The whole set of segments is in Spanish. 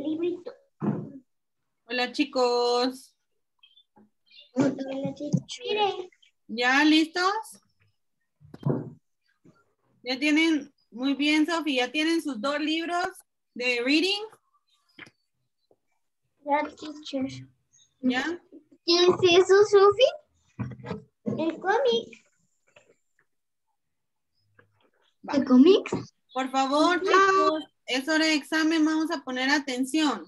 Librito. Hola chicos. Mire, ¿Ya listos? ¿Ya tienen? Muy bien, Sofía. ¿Ya tienen sus dos libros de reading? la teacher. ¿Ya? ¿Qué es eso, Sophie? El cómic. ¿El cómic? Por favor, chicos, es hora de examen, vamos a poner atención.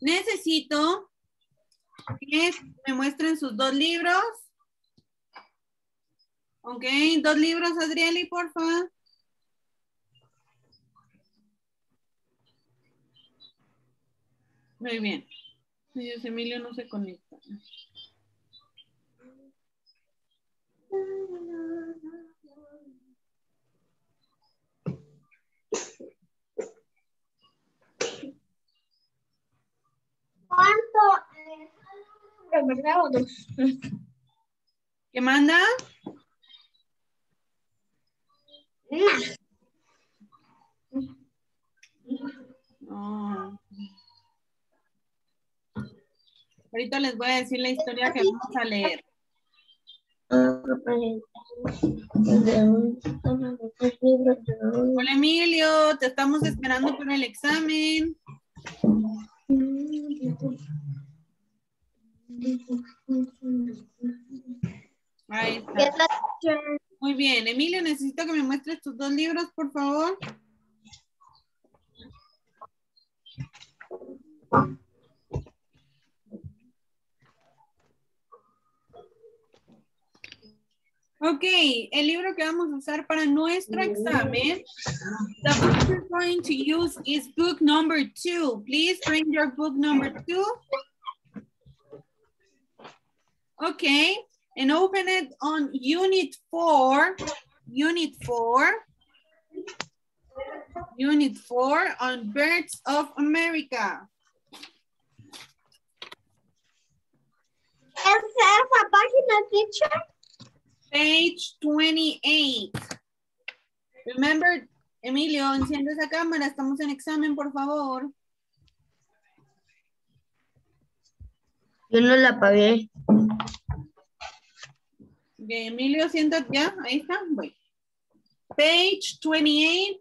Necesito que me muestren sus dos libros. Ok, dos libros, Adrieli, por favor. Muy bien. Dios Emilio no se conecta. ¿Cuánto? ¿Qué manda? Ahorita les voy a decir la historia que vamos a leer. Hola Emilio, te estamos esperando para el examen. Muy bien, Emilio, necesito que me muestres tus dos libros, por favor. Ok, el libro que vamos a usar para nuestro examen, the book we're going to use is book number two. Please bring your book number two. Okay, and open it on unit four, unit four, unit four on Birds of America. Is ¿Es esa página, teacher? Page 28. Remember, Emilio, enciende esa cámara, estamos en examen, por favor. Yo no la pagué. Ok, Emilio, siéntate ya, ahí está, voy. Page 28,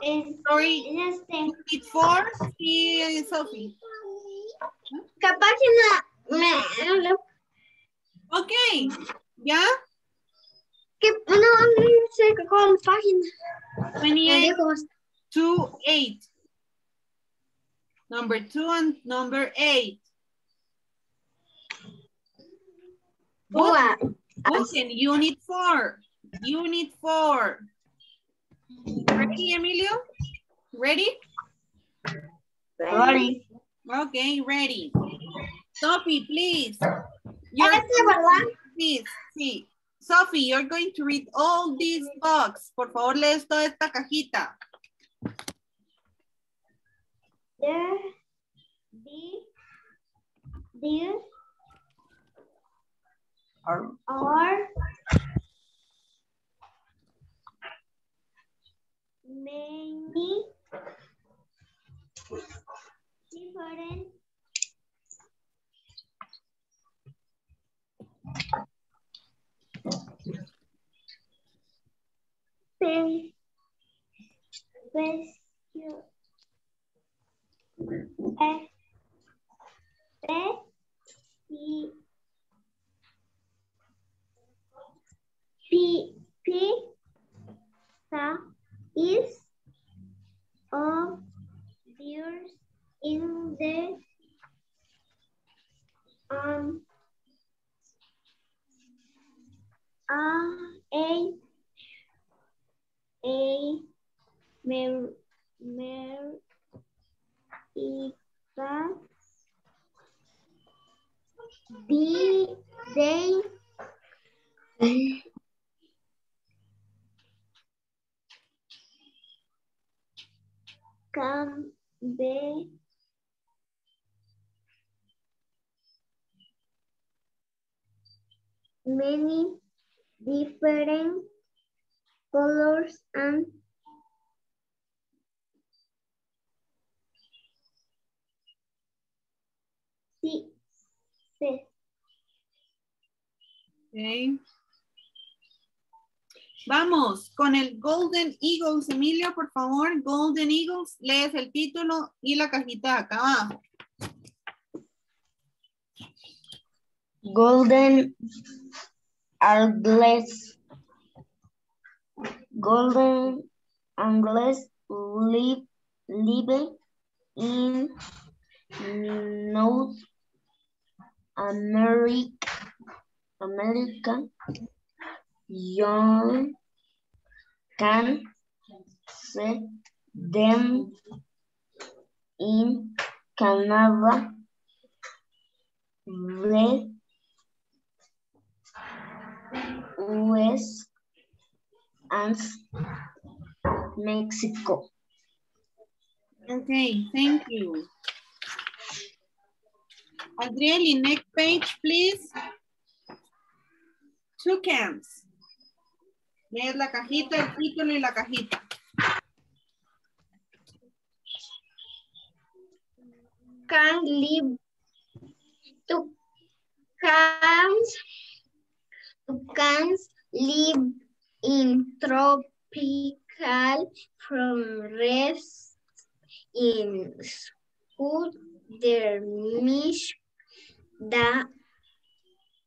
Es, sorry, este, unit 4, y Sophie. ¿Qué página? Me, Ok, ¿ya? ¿qué, no, no sé cuál página. Me 28 dijo, to 8. Number 2 and number 8. Boa. Book in unit 4. Unit 4. Ready, Emilio? Ready? Sorry. Okay, ready. Sophie, please. You're, Este, ¿verdad? Please, sí. Sophie, you're going to read all these books. Por favor, lees toda esta cajita. There, the, there Are- are many different pe- pesio- pe- pesi- P P sa is of beers in the um a a a mer mer the they can be many different colors and sí, sí. Ok. Vamos con el Golden Eagles. Emilio, por favor, Golden Eagles. Lees el título y la cajita de acá abajo. Golden Angles. Golden Angles live, live in North America. America. Young can see them in Canada. Red US and Mexico. Okay, thank you. Adrieli, next page, please. Two cans. Lees la cajita, el título y la cajita. Can live to cans toucans live in tropical forests in southern the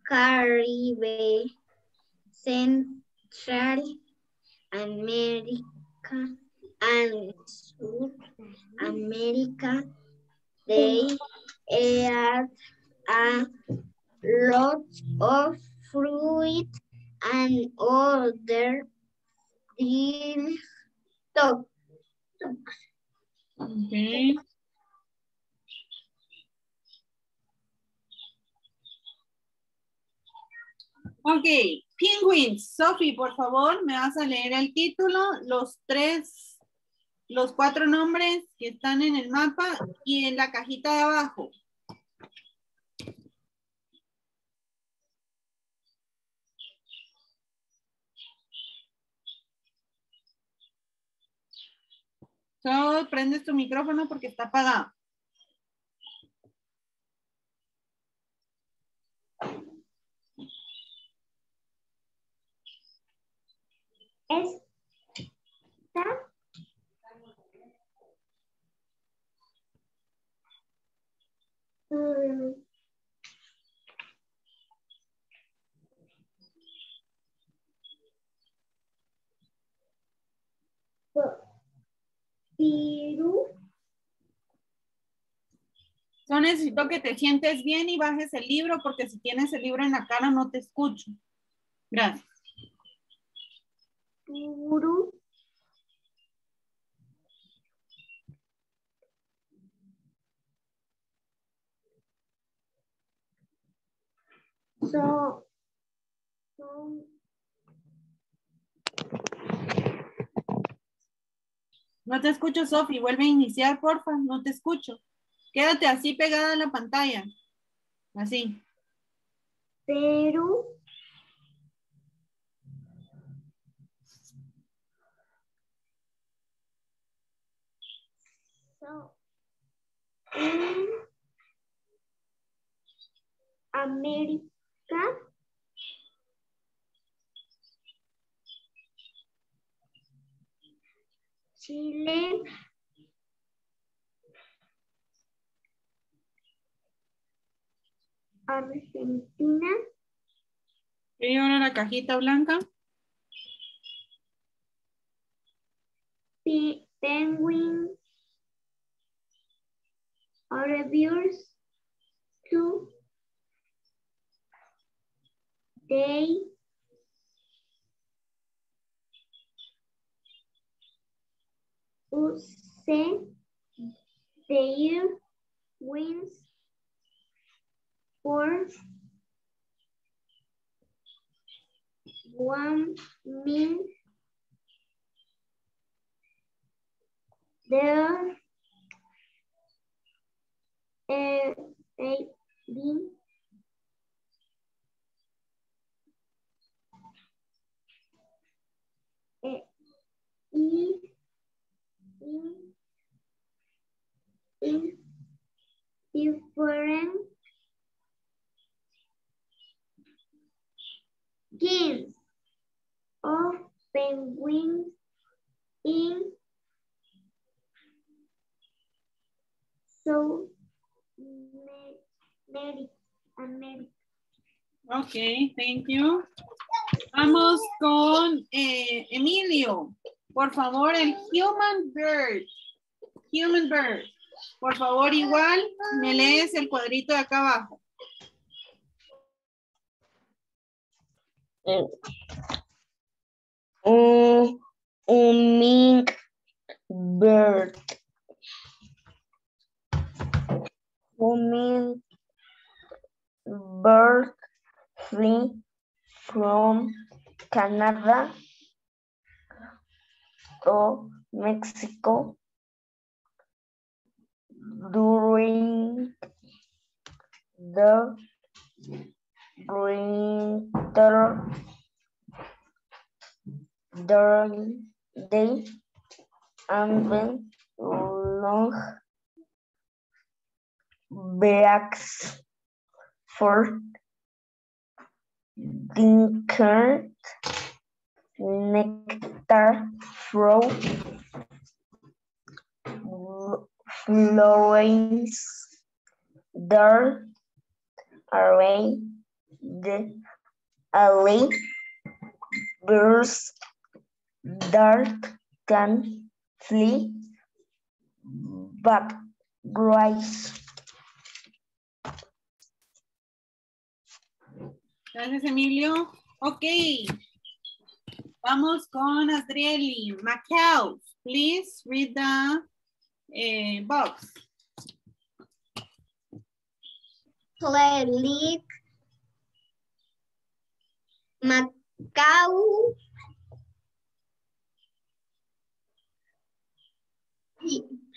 Caribbean, Central America, and South America. They are a lot of fruit and other green stuff. Okay. Ok, penguins. Sophie, por favor, me vas a leer el título, los tres, los cuatro nombres que están en el mapa y en la cajita de abajo. Solo prendes tu micrófono porque está apagado. Necesito que te sientes bien y bajes el libro porque si tienes el libro en la cara no te escucho. Gracias. Puru. So, No te escucho, Sofi. Vuelve a iniciar, porfa. No te escucho. Quédate así pegada a la pantalla. Así. Perú. América. Chile. Argentina. ¿Y ahora la cajita blanca? Pe- penguin. Reviewers to they use their wins por one mean. There a, in different. Kinds of penguins in South. America. Ok, thank you. Vamos con eh, Emilio. Por favor, el human bird. Human bird. Por favor, igual, me lees el cuadrito de acá abajo. Un, un bird. Un bird free from Canada or Mexico during the winter during day and then long breaks for dinner nectar from flowers there array the alley birds that can flee but rise Gracias, Emilio. Ok. Vamos con Adrieli. Macau, please read the eh, box. Click Macau.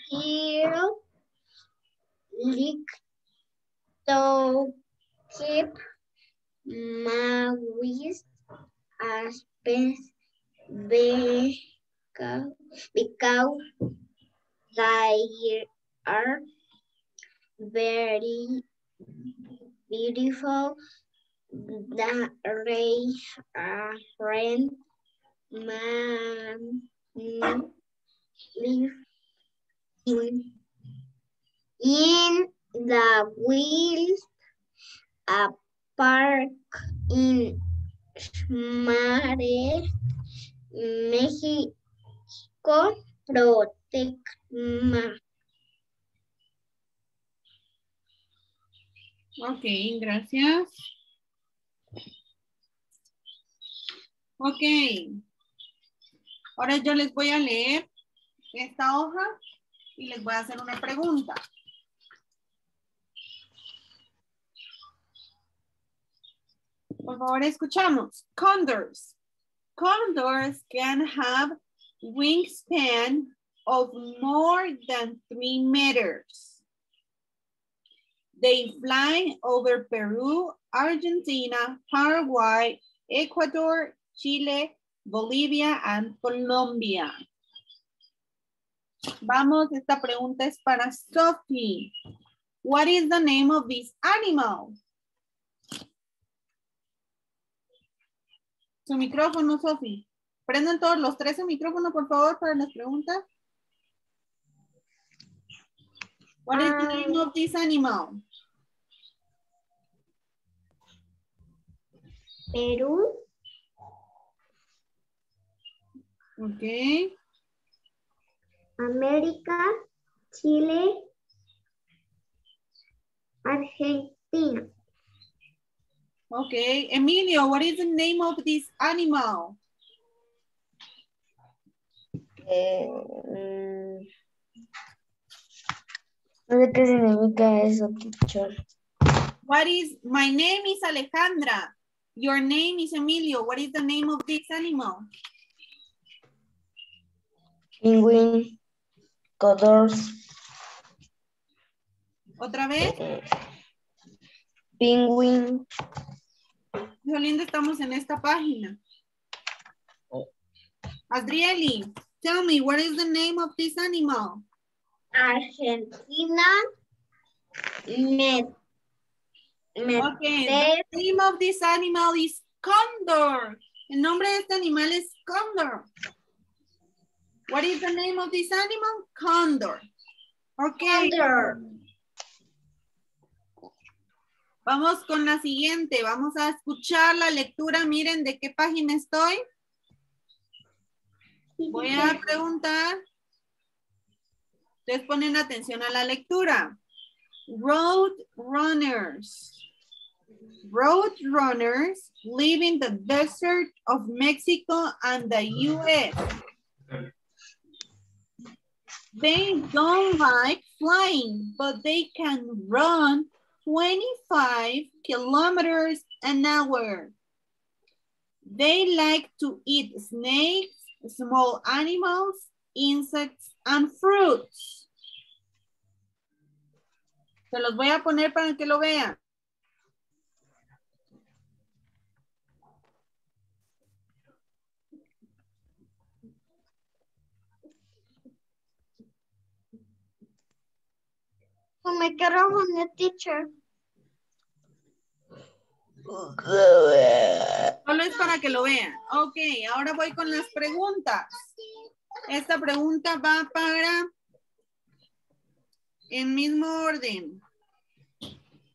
Here, Licto, Kip, Mawis, Aspes, Becau, Becau, they are very beautiful. Friend man live in, in the wheels a park in Mare, México, Protecma. Ok, gracias. Ok. Ahora yo les voy a leer esta hoja y les voy a hacer una pregunta. Por favor, escuchamos. Condors. Condors can have wingspan of more than three meters. They fly over Peru, Argentina, Paraguay, Ecuador, Chile, Bolivia, and Colombia. Vamos, esta pregunta es para Sophie. What is the name of this animal? Su micrófono, Sophie. Prendan todos los tres su micrófono, por favor, para las preguntas. What is the name of this animal? Perú, Ok. América, Chile, Argentina. Okay. Emilio, what is the name of this animal? Eh, mm, no sé qué significa eso, teacher. What is, my name is Alejandra. Your name is Emilio. What is the name of this animal? Penguin, colors, ¿Otra vez? penguin, Qué lindo estamos en esta página. Adrieli, Tell me, what is the name of this animal? Argentina. Med. Med. Okay, the name of this animal is condor. El nombre de este animal es condor. What is the name of this animal? Condor. Okay. Condor. Vamos con la siguiente. Vamos a escuchar la lectura. Miren de qué página estoy. Voy a preguntar. Ustedes ponen atención a la lectura. Road runners. Road runners live in the desert of Mexico and the US. They don't like flying, but they can run 25 kilometers an hour. They like to eat snakes, small animals, insects, and fruits. Se los voy a poner para que lo vean. Oh my God, a teacher. Solo es para que lo vean. Ok, ahora voy con las preguntas. Esta pregunta va para el mismo orden.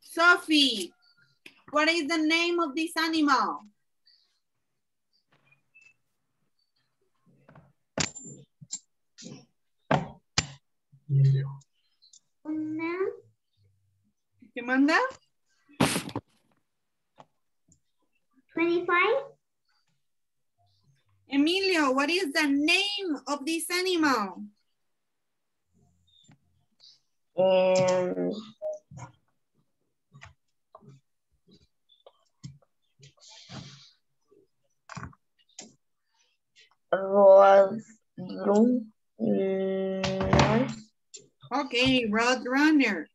Sophie, what is the name of this animal? Una. ¿Qué manda? 25. Emilio, what is the name of this animal? Um, Roadrunners. Ok, Roadrunner.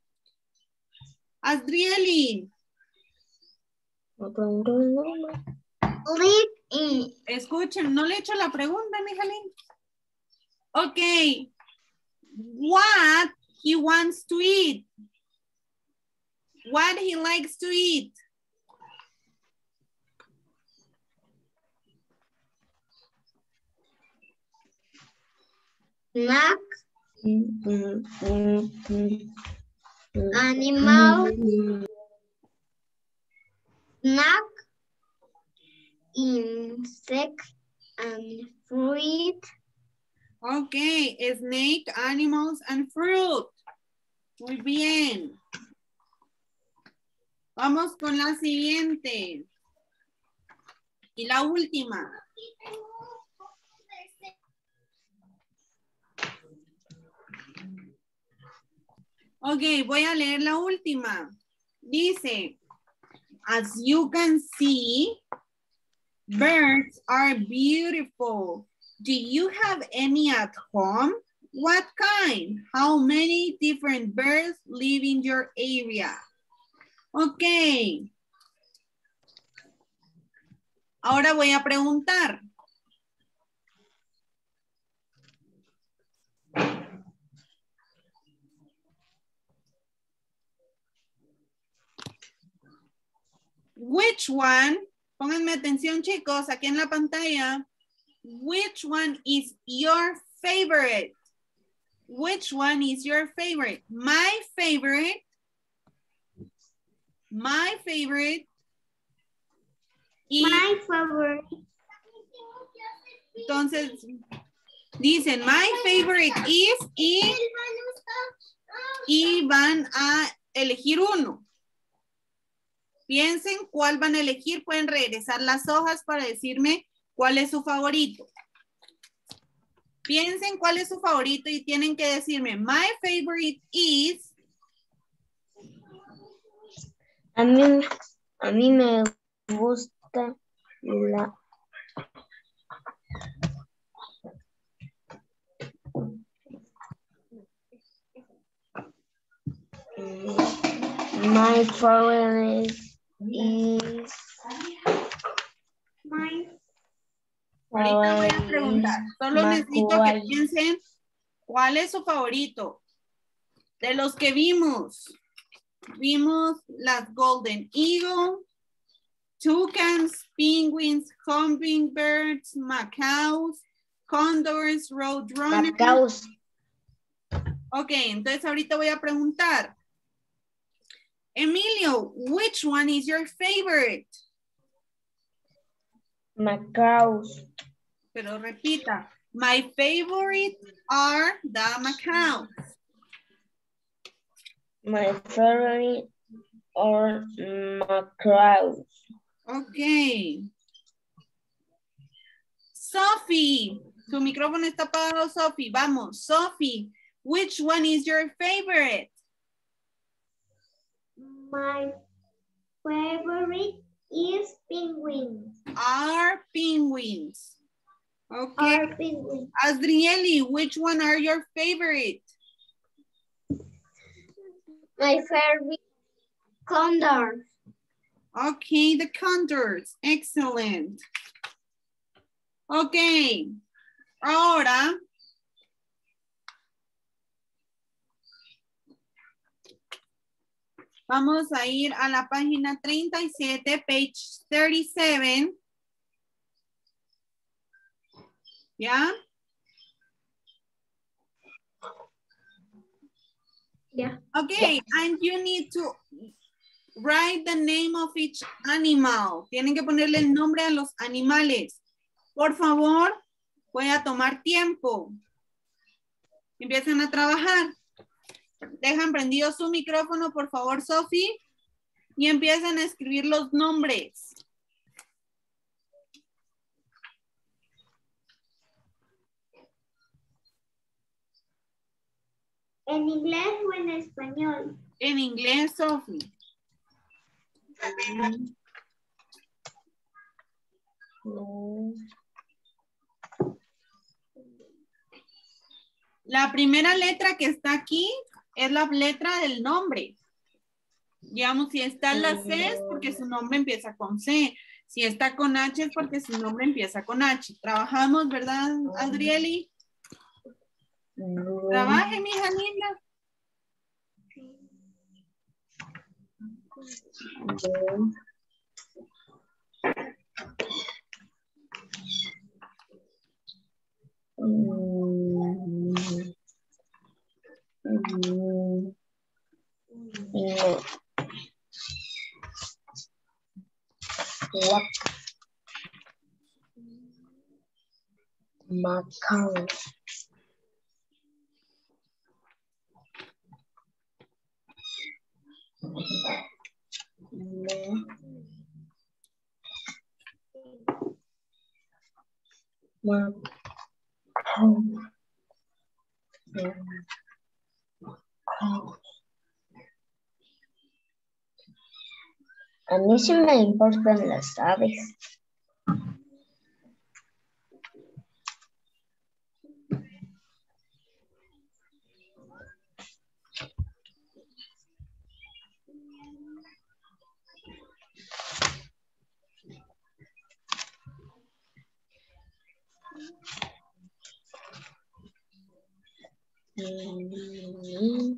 Adrieli, Live escuchen, no le he hecho la pregunta, Mijalín. Ok. What he wants to eat. What he likes to eat. Snack. Animal. Animal. Snack. Insect. And fruit. Ok, snake, animals, and fruit. Muy bien. Vamos con la siguiente. Y la última. Ok, voy a leer la última. Dice, as you can see, birds are beautiful. Do you have any at home? What kind? How many different birds live in your area? Ok. Ahora voy a preguntar. Which one? Pónganme atención, chicos, aquí en la pantalla. Which one is your favorite? Which one is your favorite? My favorite. My favorite. My favorite. entonces dicen, my favorite is y, y van a elegir uno. Piensen cuál van a elegir. Pueden regresar las hojas para decirme cuál es su favorito. Piensen cuál es su favorito y tienen que decirme, my favorite is, A mí, a mí me gusta la My favorite is My ahorita voy a favorite preguntar. Solo necesito que Macuay. piensen cuál es su favorito. De los que vimos. Vimos las Golden Eagle, toucans, penguins, hummingbirds, macaws, condors, roadrunners. Macaus. Ok, entonces ahorita voy a preguntar. Emilio, which one is your favorite? Macaus. Pero repita, my favorite are the macaws. My favorite are macaws. Ok. Sophie, tu micrófono está apagado, Sophie. Vamos, Sophie, which one is your favorite? My favorite is penguins. Are penguins. Okay. Are penguins. Adrieli, which one are your favorite? My favorite condor. Okay, the condors. Excellent. Ok. Ahora. Vamos a ir a la página 37, page 37. ¿Ya? Yeah. Okay, and you need to write the name of each animal. Tienen que ponerle el nombre a los animales. Por favor, voy a tomar tiempo. Empiecen a trabajar. Dejan prendido su micrófono, por favor, Sophie. Y empiecen a escribir los nombres. ¿En inglés o en español? En inglés. No. La primera letra que está aquí es la letra del nombre. Digamos, si está en la C es porque su nombre empieza con C. Si está con H es porque su nombre empieza con H. Trabajamos, ¿verdad, Adrieli? No. Trabaje, mija linda. No. Mm. Mm. What? Macau. Macau. A mí sí me importan las aves. Mm.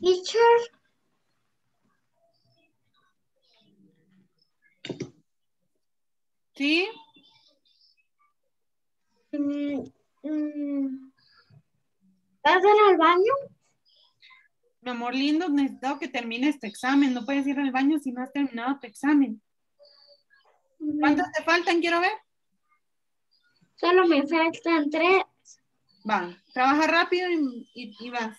Teacher, ¿Sí? mm, mm, ¿vas a ir al baño? Mi amor lindo, necesito que termine este examen. No puedes ir al baño si no has terminado tu examen. ¿Cuántos te faltan? Quiero ver. Solo me faltan tres. Va, trabaja rápido y, y, y vas.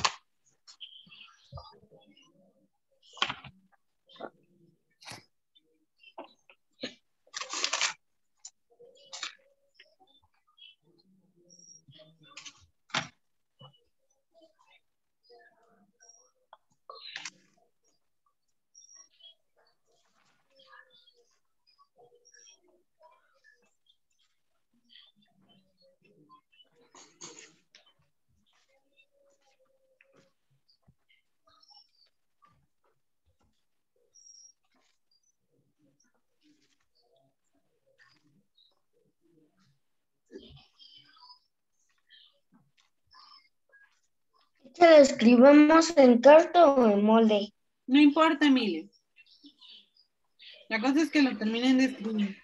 ¿Te lo escribimos en carta o en molde? No importa, Emilio. La cosa es que lo terminen de escribir.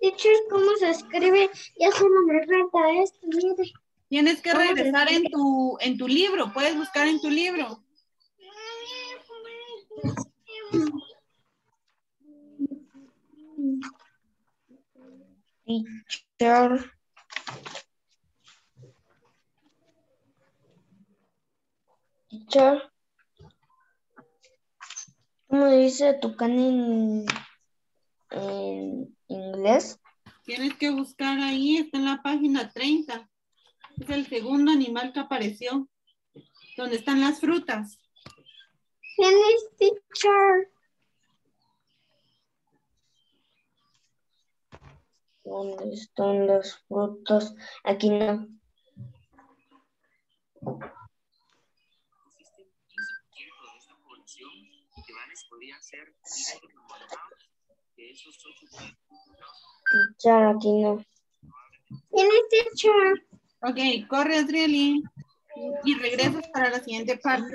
Teacher, ¿cómo se escribe? Ya solo me falta esto, mire. Tienes que ¿Cómo se regresar en tu, en tu libro. Puedes buscar en tu libro. Teacher. Teacher. ¿Cómo dice tucán en, en inglés? Tienes que buscar ahí, está en la página 30. Es el segundo animal que apareció. Donde están las frutas. ¿Quién es teacher? ¿Dónde están las frutas? Aquí no. existe un 15% de esta población que van a podrían ser directamente contaminados de esos 8 Teacher, aquí no. ¿Quién es teacher? Ok, corre Adrieli. Y regresas para la siguiente parte.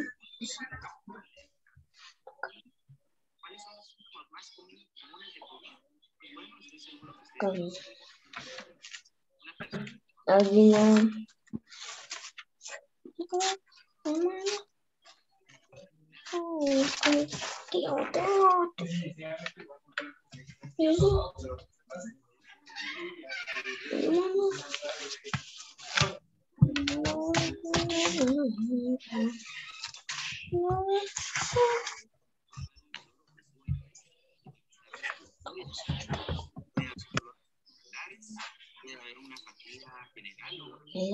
El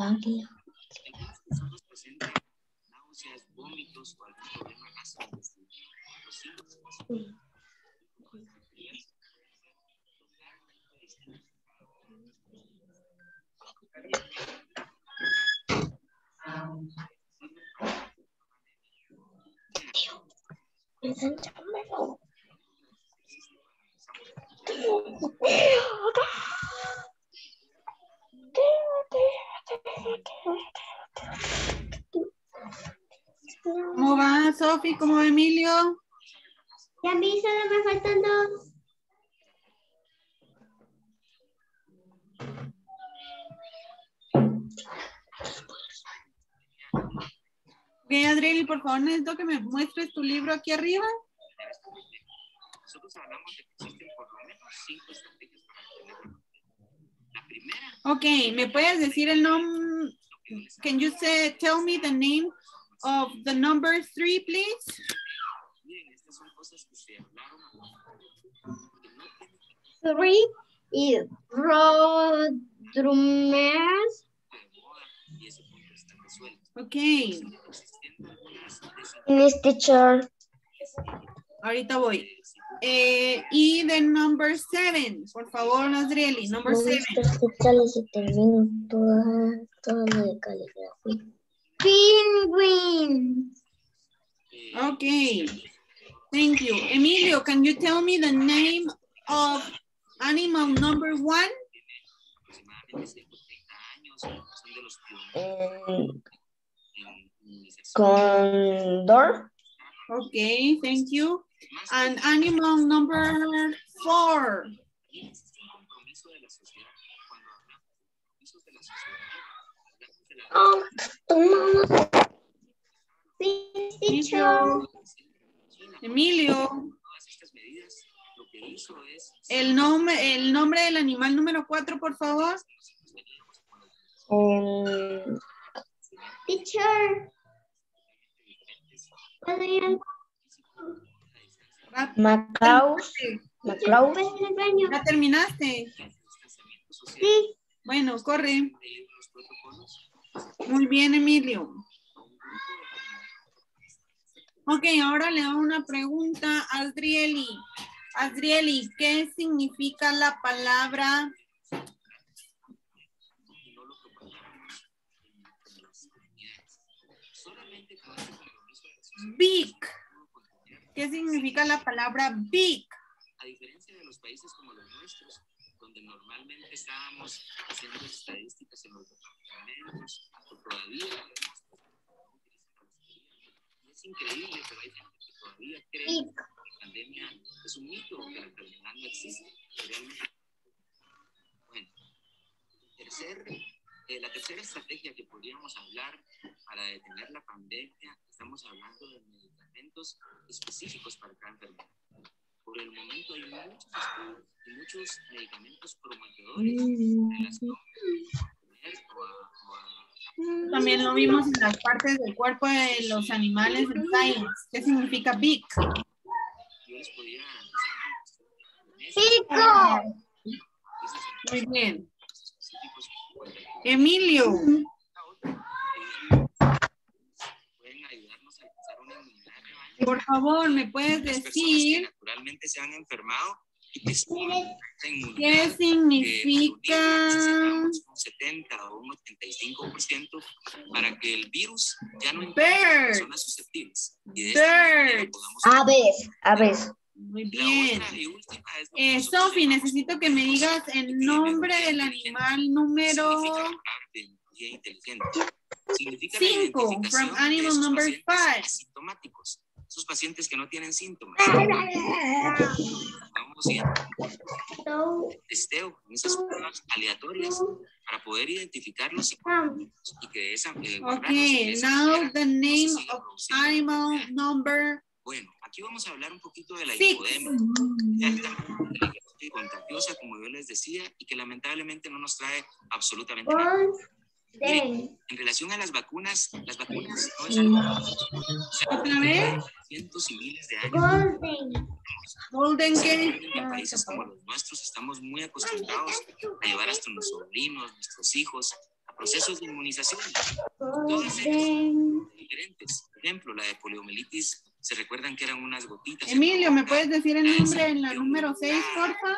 náuseas, vómitos o. ¿Cómo va Sofi? ¿Cómo va Emilio? Ya vi, solo me faltan dos. Ok, Adrieli, por favor, necesito que me muestres tu libro aquí arriba. Nosotros hablamos de que existen por lo menos cinco estrategias para mantenerlo. La primera, Ok, ¿me puedes decir el nombre? Can you say, tell me the name of the number three, please? miren, estas son cosas que se hablaron que no tienen Three está resuelto. Ok, Existiendo algunas desinfecciones En este chart. ahorita voy. Eh, y the number seven, por favor, Adrieli, number seven. Estos cristales se terminan toda, toda la de caligrafía. Penguin. eh, Okay. Thank you. Emilio, can you tell me the name of animal number one? aproximadamente 130 años, son de los pioneros En, en inmunización. Condor. Okay, thank you. And animal number four. Emilio. Emilio, el nombre, el nombre del animal número cuatro, por favor. Teacher. El baño. ¿Ya terminaste? Sí. Bueno, corre. Muy bien, Emilio. Ok, ahora le hago una pregunta a Adrieli. Adrieli, ¿qué significa la palabra y no lo propagáramos en, en las comunidades. Solamente con este compromiso de la sociedad, big? ¿qué significa la palabra big? A diferencia de los países como los nuestros, donde normalmente estábamos haciendo estadísticas en los departamentos, todavía es increíble, pero hay gente que todavía cree que la pandemia es un mito, que la enfermedad no existe. realmente- Bueno, tercer, eh, la tercera estrategia que podríamos hablar para detener la pandemia, estamos hablando de medicamentos específicos para cada enfermedad. Por el momento hay muchos estudios y muchos medicamentos a- o a También lo vimos en las partes del cuerpo de los animales en Science. ¿Qué significa big? Pico. Muy bien. Rebaño. por favor, ¿me puedes Las personas que decir naturalmente se han enfermado y que qué significa? un 70 o un 85% para que el virus ya no infecte a personas susceptibles. Y de esta manera podamos Aves, aves. Muy bien. Eh, Sofi, necesito que me digas el nombre del animal número Cinco, from animal number five. esos pacientes que no tienen síntomas. Vamos a testeo en esas pruebas aleatorias para poder identificar los síntomas y que de esa eh, esa now the name of animal number Bueno, aquí vamos a hablar un poquito de la six. hipodemia, y contagiosa, como yo les decía, y que lamentablemente no nos trae absolutamente nada. Golden. En relación a las vacunas, las vacunas no es algo ¿Otra vez? cientos y miles de años. Golden. Golden? En países como los nuestros estamos muy acostumbrados a llevar hasta nuestros sobrinos, nuestros hijos, a procesos de inmunización Golden. diferentes. Por ejemplo, la de poliomielitis, se recuerdan que eran unas gotitas. Emilio, ¿me puedes decir el de nombre en la número 6, la porfa?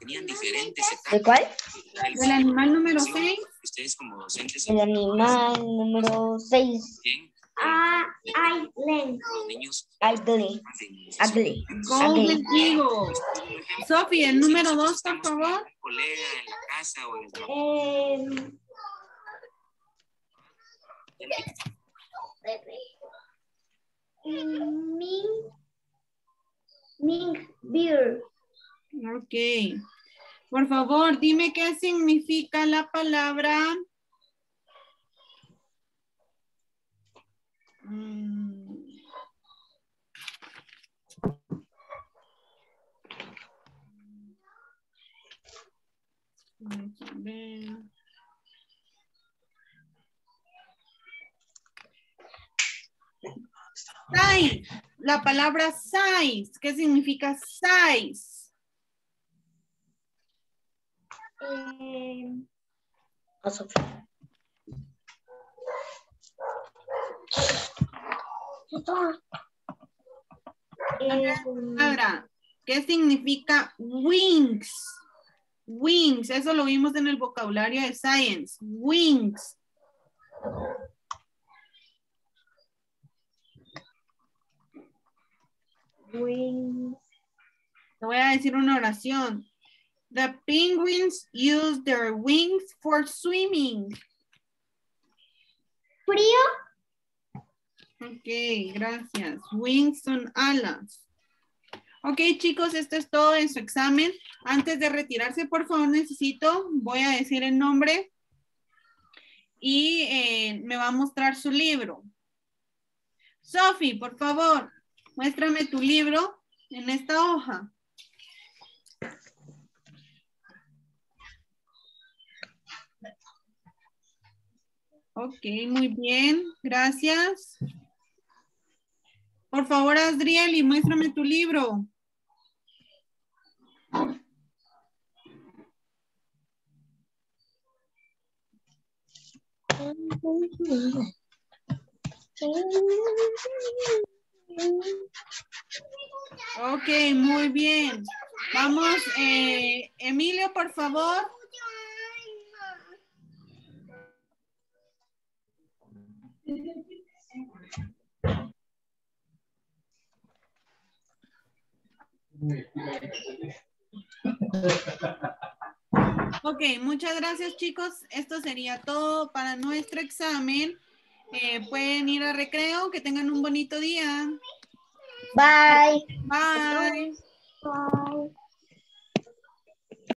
Tenían diferentes ¿De etapas. cuál? Del animal número 6. Ustedes como docentes El animal número 6. bien, Ah, Island. Ugly. de. Ugly. Golden. Eagle. Sofi, el número nosotros 2, por favor. colega en la casa o en el trabajo, Eh, Ming. Ming Beer. Por favor, dime qué significa la palabra. Mm. Size, la palabra size, ¿qué significa size? Eh, eh, Ahora, ¿qué significa wings? Wings, eso lo vimos en el vocabulario de science. Wings. Wings. Te voy a decir una oración. The penguins use their wings for swimming. Frío. Ok, gracias. Wings son alas. Ok, chicos, esto es todo en su examen. Antes de retirarse, por favor, necesito, voy a decir el nombre y eh, me va a mostrar su libro. Sophie, por favor, muéstrame tu libro en esta hoja. Ok, muy bien, gracias. Por favor, Adriel, y muéstrame tu libro. Ok, muy bien. Vamos, eh, Emilio, por favor. Ok, muchas gracias chicos. Esto sería todo para nuestro examen. Eh, pueden ir a recreo. Que tengan un bonito día. Bye. Bye. Bye.